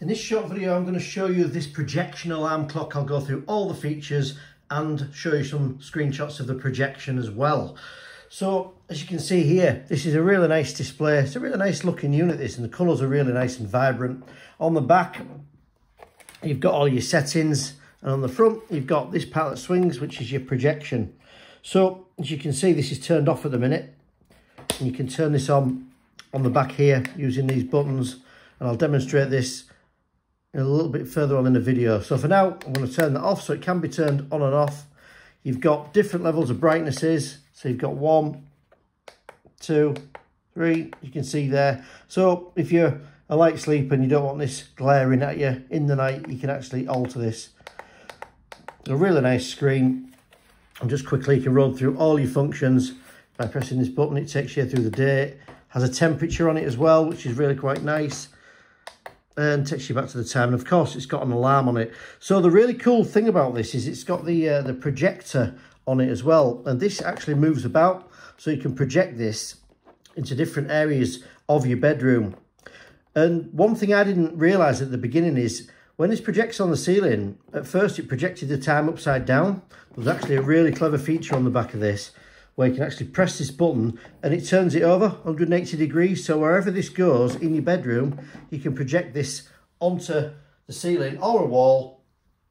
In this short video, I'm going to show you this projection alarm clock. I'll go through all the features and show you some screenshots of the projection as well. So as you can see here, this is a really nice display. It's a really nice looking unit this and the colours are really nice and vibrant. On the back, you've got all your settings and on the front, you've got this part that swings, which is your projection. So as you can see, this is turned off at the minute. And you can turn this on on the back here using these buttons and I'll demonstrate this a little bit further on in the video. So for now, I'm going to turn that off so it can be turned on and off. You've got different levels of brightnesses. So you've got one, two, three, you can see there. So if you're a light sleeper and you don't want this glaring at you in the night, you can actually alter this. A really nice screen. And just quickly, you can run through all your functions by pressing this button. It takes you through the day. Has a temperature on it as well, which is really quite nice and takes you back to the time. And of course, it's got an alarm on it. So the really cool thing about this is it's got the uh, the projector on it as well. And this actually moves about, so you can project this into different areas of your bedroom. And one thing I didn't realise at the beginning is when this projects on the ceiling, at first it projected the time upside down. There's actually a really clever feature on the back of this where you can actually press this button and it turns it over 180 degrees. So wherever this goes in your bedroom, you can project this onto the ceiling or a wall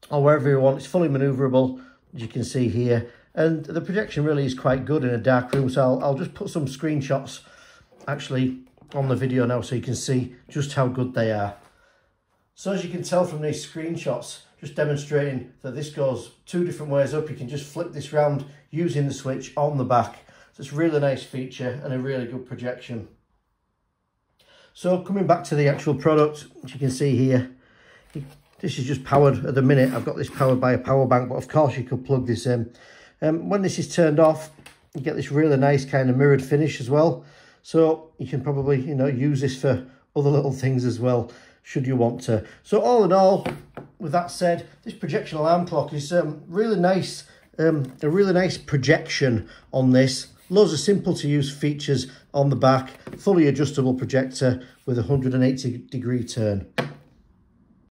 or wherever you want. It's fully maneuverable, as you can see here. And the projection really is quite good in a dark room. So I'll, I'll just put some screenshots actually on the video now so you can see just how good they are. So as you can tell from these screenshots, just demonstrating that this goes two different ways up. You can just flip this round using the switch on the back. So it's a really nice feature and a really good projection. So coming back to the actual product, as you can see here, this is just powered at the minute. I've got this powered by a power bank, but of course you could plug this in. Um, when this is turned off, you get this really nice kind of mirrored finish as well. So you can probably, you know, use this for other little things as well, should you want to. So all in all, with that said, this projection alarm clock is um, really nice, um, a really nice projection on this. Loads of simple to use features on the back, fully adjustable projector with a 180 degree turn.